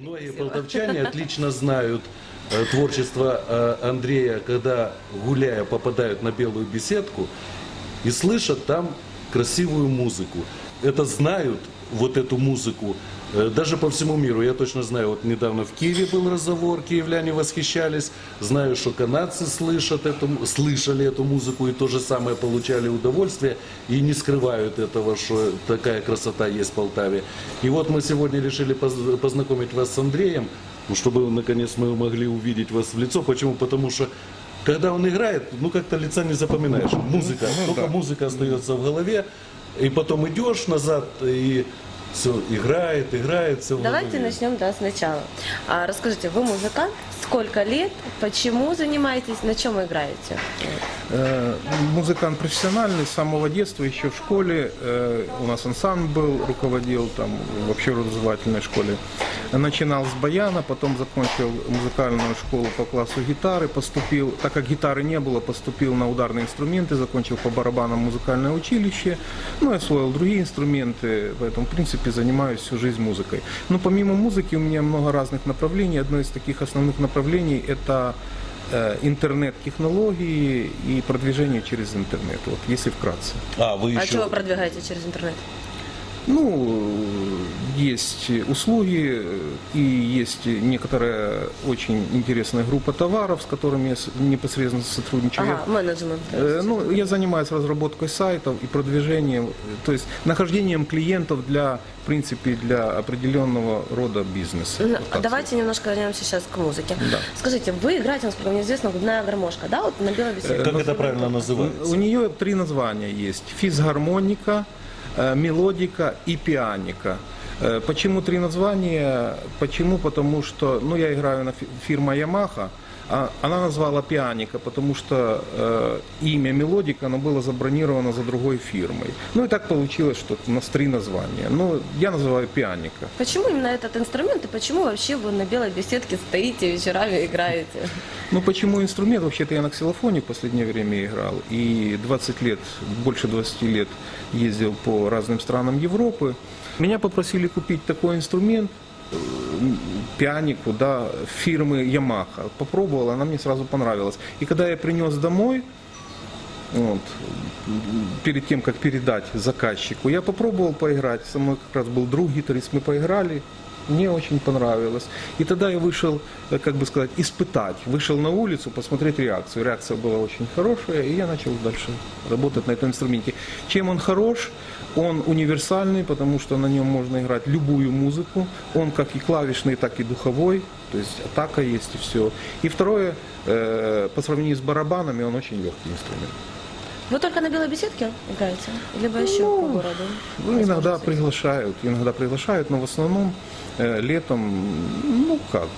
Многие полтовчане отлично знают э, творчество э, Андрея, когда, гуляя, попадают на белую беседку и слышат там красивую музыку. Это знают, вот эту музыку, э, даже по всему миру. Я точно знаю, вот недавно в Киеве был разговор, киевляне восхищались. Знаю, что канадцы слышат эту, слышали эту музыку и то же самое получали удовольствие и не скрывают этого, что такая красота есть в Полтаве. И вот мы сегодня решили поз- познакомить вас с Андреем, ну, чтобы наконец мы могли увидеть вас в лицо. Почему? Потому что когда он играет, ну как-то лица не запоминаешь. Музыка, только музыка остается в голове, и потом идешь назад и все играет, играет, все. Давайте начнем да, сначала. А, расскажите, вы музыкант? Сколько лет? Почему занимаетесь? На чем играете? Э, Музыкант профессиональный с самого детства, еще в школе. э, У нас ансамбль был, руководил там в общеобразовательной школе. Начинал с баяна, потом закончил музыкальную школу по классу гитары, поступил, так как гитары не было, поступил на ударные инструменты, закончил по барабанам музыкальное училище, ну и освоил другие инструменты, поэтому, в принципе, занимаюсь всю жизнь музыкой. Но помимо музыки у меня много разных направлений. Одно из таких основных направлений – это э, интернет-технологии и продвижение через интернет, вот, если вкратце. А, вы А еще... что вы продвигаете через интернет? Ну, есть услуги э, и есть некоторая очень интересная группа товаров, с которыми я непосредственно сотрудничаю. Ага, менеджмент. Э, Ну, я занимаюсь разработкой сайтов и продвижением, э, то есть нахождением клиентов для, в принципе, для определенного рода бизнеса. Ну, Вот Давайте немножко вернемся сейчас к музыке. Да. Скажите, вы играете, насколько мне известно, губная гармошка, да, вот на белой беседе? Как это правильно У называется? нее три названия есть. Физгармоника, э, мелодика и пианика. Э, Почему три названия? Почему? Потому что, ну, я играю на фи- фирма Yamaha, а она назвала пианика, потому что э, имя мелодика, оно было забронировано за другой фирмой. Ну и так получилось, что у нас три названия. Ну, я называю пианика. Почему именно этот инструмент и почему вообще вы на белой беседке стоите вечерами играете? Ну почему инструмент? Вообще-то я на ксилофоне в последнее время играл. И 20 лет, больше 20 лет ездил по разным странам Европы. Меня попросили купить такой инструмент, э, пианику, да, фирмы Yamaha. Попробовал, она мне сразу понравилась. И когда я принес домой, вот, перед тем, как передать заказчику, я попробовал поиграть. Со мной как раз был друг гитарист, мы поиграли. Мне очень понравилось. И тогда я вышел, э, как бы сказать, испытать. Вышел на улицу, посмотреть реакцию. Реакция была очень хорошая, и я начал дальше работать на этом инструменте. Чем он хорош? Он универсальный, потому что на нем можно играть любую музыку. Он как и клавишный, так и духовой. То есть атака есть и все. И второе, э, по сравнению с барабанами, он очень легкий инструмент. Вы только на белой беседке играете? Либо еще по городу? Ну, иногда приглашают, иногда приглашают, но в основном э, летом, ну как,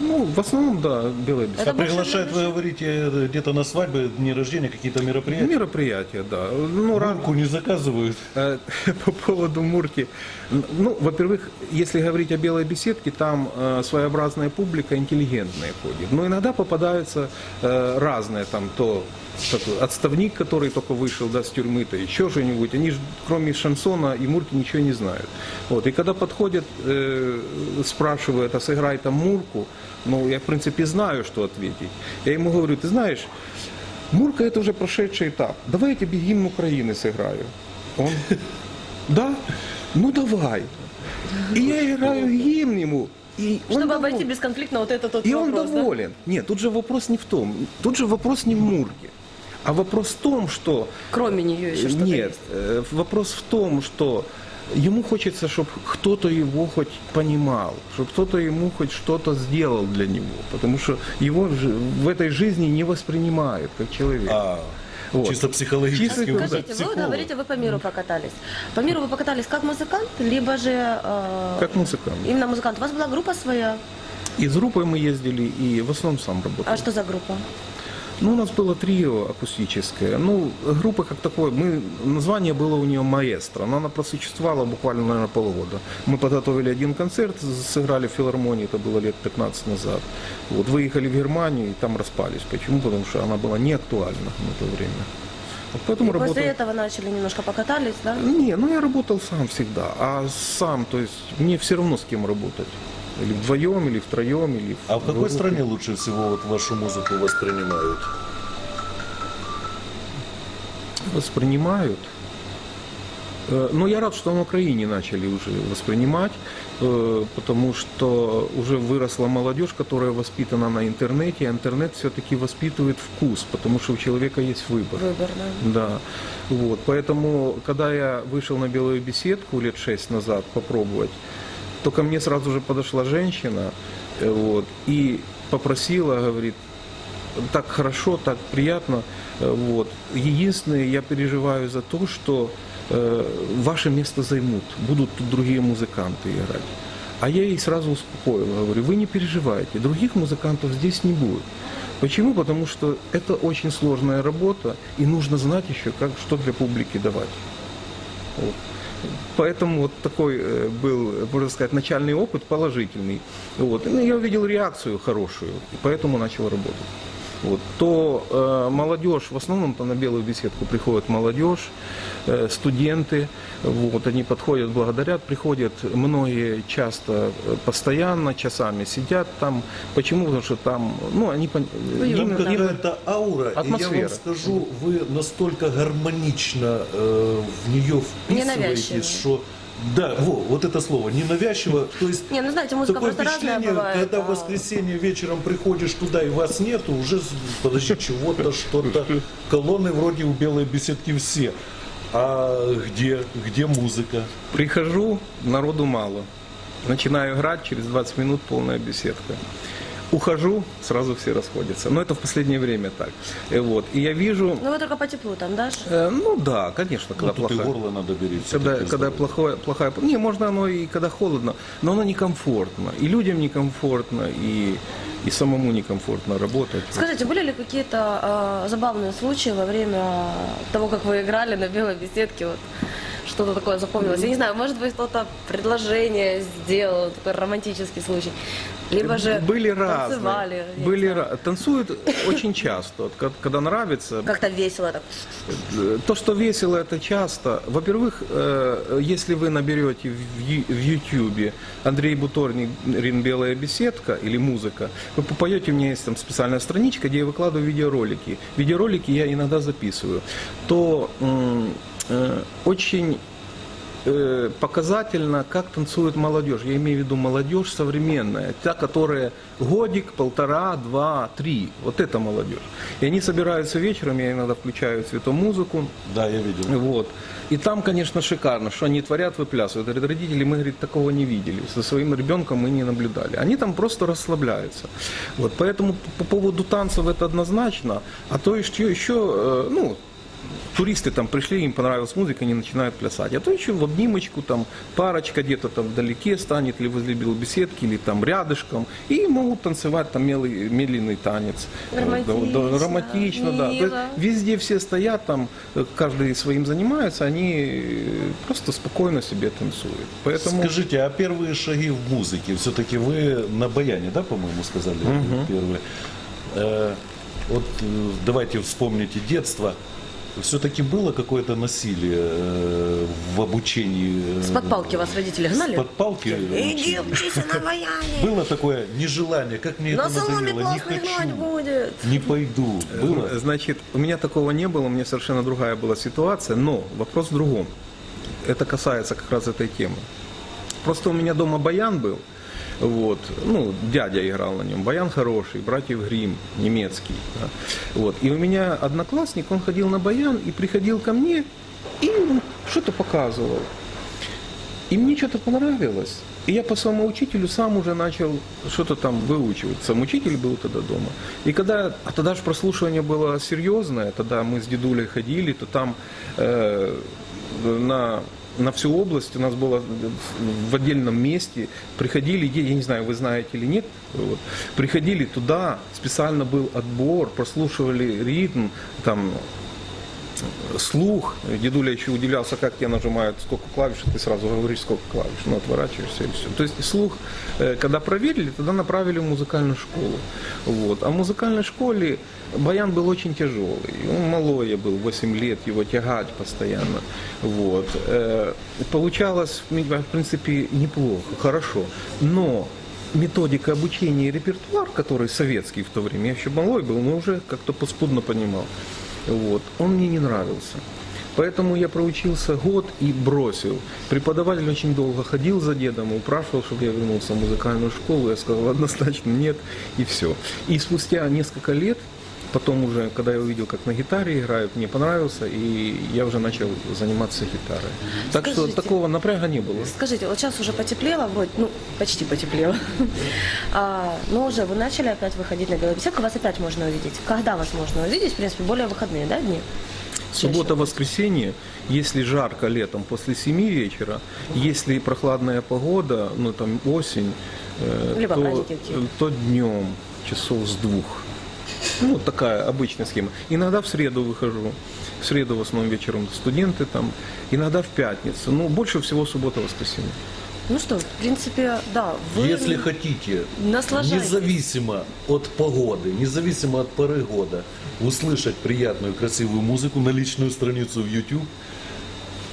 ну в основном, да, белая беседка. Это А приглашают, вы говорите, э, где-то на свадьбы, дни рождения, какие-то мероприятия? Мероприятия, да. Ну, Рамку не заказывают. Э, По поводу Мурки. Ну, во-первых, если говорить о белой беседке, там э, своеобразная публика, интеллигентная ходит. Но иногда попадаются э, разные, там, то такой отставник, который только вышел да, с тюрьмы, то еще что-нибудь. Они же, кроме шансона и Мурки, ничего не знают. Вот. И когда подходят, э, спрашивают, а сыграй там Мурку, ну, я, в принципе, знаю, что ответить. Я ему говорю, ты знаешь, Мурка это уже прошедший этап. Давай я тебе гимн Украины сыграю. Он, да, ну давай. И я играю гимн ему. И он Чтобы доволен. обойти бесконфликтно вот этот вот И он вопрос, да? доволен. Нет, тут же вопрос не в том. Тут же вопрос не в Мурке. А вопрос в том, что... Кроме нее еще что-то Нет, есть. э, вопрос в том, что ему хочется, чтобы кто-то его хоть понимал, чтобы кто-то ему хоть что-то сделал для него, потому что его в этой жизни не воспринимают как человека. А, Вот. чисто психологически. Чисто- вы Скажите, вы вот психолог. говорите, вы по миру покатались. По миру вы покатались как музыкант, либо же... э, Как музыкант. Именно музыкант. У вас была группа своя. И с группой мы ездили, и в основном сам работал. А что за группа? Ну, у нас было трио акустическое. Ну, группа как такое, мы, название было у нее «Маэстро», но она просуществовала буквально, наверное, полгода. Мы подготовили один концерт, сыграли в филармонии, это было лет 15 назад. Вот, выехали в Германию и там распались. Почему? Потому что она была не актуальна на то время. Вот И поэтому после работал... этого начали немножко покатались, да? Не, ну я работал сам всегда, а сам, то есть мне все равно с кем работать. Или вдвоем, или втроем, или А в какой группе. стране лучше всего вот вашу музыку воспринимают? воспринимают. Э, Но я рад, что на Украине начали уже воспринимать, э, потому что уже выросла молодежь, которая воспитана на интернете, а интернет все-таки воспитывает вкус, потому что у человека есть выбор. Выбор, да. Да, вот, поэтому, когда я вышел на белую беседку лет шесть назад попробовать, то ко мне сразу же подошла женщина, э, вот, и попросила, говорит, так хорошо, так приятно, э, вот. Единственное, я переживаю за то, что э, ваше место займут, будут тут другие музыканты играть. А я ей сразу успокоил, говорю, вы не переживайте, других музыкантов здесь не будет. Почему? Потому что это очень сложная работа, и нужно знать еще, как, что для публики давать. Поэтому вот такой э, был, можно сказать, начальный опыт положительный. Вот. И я увидел реакцию хорошую, и поэтому начал работать. Вот. То э, молодежь, в основном-то на белую беседку приходит молодежь, э, студенты, вот, они подходят, благодарят, приходят многие часто э, постоянно, часами сидят там. Почему? Потому что там, ну, они... пон- Там им- им- какая-то аура, и я Атмосфера. вам скажу, вы настолько гармонично э, в нее вписываетесь, что да, во, вот это слово, ненавязчиво, то есть Не, ну знаете, музыка такое просто разная впечатление, бывает. когда в воскресенье вечером приходишь туда и вас нету, уже, подожди, чего-то, что-то, колонны вроде у белой беседки все. А где, где музыка? Прихожу, народу мало. Начинаю играть, через 20 минут полная беседка. Ухожу, сразу все расходятся. Но это в последнее время так. Э, Вот. И я вижу, Ну вы только по теплу там, да? э, ну да, конечно, когда Ну, тут и плохая. горло надо беречь. Когда, когда плохое, плохая... Не, можно оно и когда холодно, но оно некомфортно. И людям некомфортно, и, и самому некомфортно работать. Скажите, были ли какие-то э, забавные случаи во время того, как вы играли на белой беседке? Вот что-то такое запомнилось? Я не знаю, может быть, кто-то предложение сделал, такой романтический случай. Либо же были разные. танцевали. не Были Танцуют очень часто. Вот Когда нравится, Как-то весело так. Э, То, что весело, это часто. Во-первых, э, если вы наберете в Ютьюбе Андрей Буторнин «Белая беседка» или «Музыка», вы попадете, у меня есть там специальная страничка, где я выкладываю видеоролики. Видеоролики я иногда записываю. То э, очень э, показательно, как танцует молодежь. Я имею в виду молодежь современная, та, которая годик, полтора, два, три. Вот это молодежь. И они собираются вечером, я иногда включаю цветомузыку. Да, я видел. Вот. И там, конечно, шикарно, что они творят, выплясывают. Говорят, родители, мы, говорит, такого не видели. Со своим ребенком мы не наблюдали. Они там просто расслабляются. Вот. Поэтому по поводу танцев это однозначно. А то еще, еще э, ну, туристы там пришли, им понравилась музыка, они начинают плясать. А то еще в обнимочку там парочка где-то там вдалеке станет, или возле беседки, или там рядышком, и могут танцевать там мелый, медленный танец. Романтично, Да, да, романтично, да. То есть мило. Везде все стоят там, каждый своим занимается, они э, просто спокойно себе танцуют. Поэтому Скажите, а первые шаги в музыке, все-таки вы на баяне, да, по-моему, сказали первые? Э, вот э, давайте вспомните детство. Все-таки было какое-то насилие э, в обучении? э, С подпалки вас родители гнали? С подпалки? Иди учись на баяне. Было такое нежелание, как мне На это надоело, не хочу, будет. не пойду. Было? Э, Значит, у меня такого не было, у меня совершенно другая была ситуация, но вопрос в другом. Это касается как раз этой темы. Просто у меня дома баян был, вот, ну, дядя играл на нем, баян хороший, братьев Грим, немецкий. да. Вот. И у меня одноклассник, он ходил на баян и приходил ко мне и он что-то показывал. И мне что-то понравилось. И я по своему учителю сам уже начал что-то там выучивать. Сам учитель был тогда дома. И когда, а тогда же прослушивание было серьезное, тогда мы с дедулей ходили, то там э, на, на всю область у нас было в- отдельном месте, приходили, я не знаю, вы знаете или нет, вот, приходили туда, специально был отбор, прослушивали ритм, там слух. Дедуля еще удивлялся, как тебе нажимают, сколько клавиш, ты сразу говоришь, сколько клавиш, ну, отворачиваешься и все. То есть слух, э, когда проверили, тогда направили в музыкальную школу. Вот. А в музыкальной школе баян был очень тяжелый. Он малой я был, 8 лет, его тягать постоянно. Вот. Э, Получалось, в принципе, неплохо, хорошо. Но методика обучения и репертуар, который советский в то время, я еще малой был, но уже как-то подспудно понимал, вот, он мне не нравился. Поэтому я проучился год и бросил. Преподаватель очень долго ходил за дедом, упрашивал, чтобы я вернулся в музыкальную школу. Я сказал однозначно нет, и все. И спустя несколько лет, потом уже, когда я увидел, как на гитаре играют, мне понравился, и я уже начал заниматься гитарой. Так что такого напряга не было. Скажите, вот сейчас уже потеплело, вроде, ну, почти потеплело. А, но уже вы начали опять выходить на белую беседку, вас опять можно увидеть. Когда вас можно увидеть? В принципе, более выходные, да, дни? Суббота, воскресенье, если жарко летом после 7 вечера, если прохладная погода, ну там осень, э, Либо то, э, то днем часов с двух. Ну, такая обычная схема. Иногда в среду выхожу. В среду в основном вечером студенты там. Иногда в пятницу. Ну, больше всего суббота-воскресенье. Ну что, в принципе, да, вы... Если хотите, Наслаждайтесь. независимо от погоды, независимо от поры года, услышать приятную, красивую музыку на личную страницу в YouTube,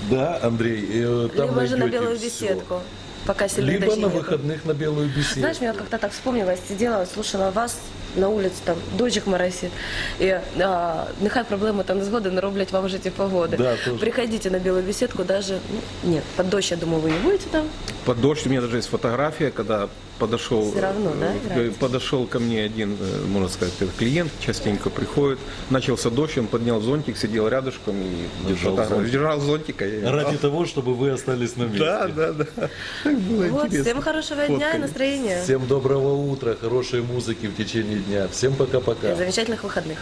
да, Андрей, э, там Либо же на белую всё. беседку, пока Либо на выходных на белую беседку. Знаешь, мне вот как-то так вспомнилось, сидела, слушала вас на улиці, там дождик моросит, и а, нехай проблеми там згоди не роблять вам в житті погоди. Да, тоже. Приходите на белую беседку даже, ну, нет, под дождь, я думаю, вы не будете там. Под дождь у меня даже есть фотография, когда подошел, равно, да, э, играете? подошел ко мне один, э, можно сказать, это клиент, частенько приходит, начался дождь, он поднял зонтик, сидел рядышком и Держал фотографию- зонтик. держал зонтик, а я играл. Ради того, чтобы вы остались на месте. Да, да, да. Так было Вот, интересно. всем хорошего дня и настроения. Всем доброго утра, хорошей музыки в течение дня. Всем пока-пока. Замечательных выходных.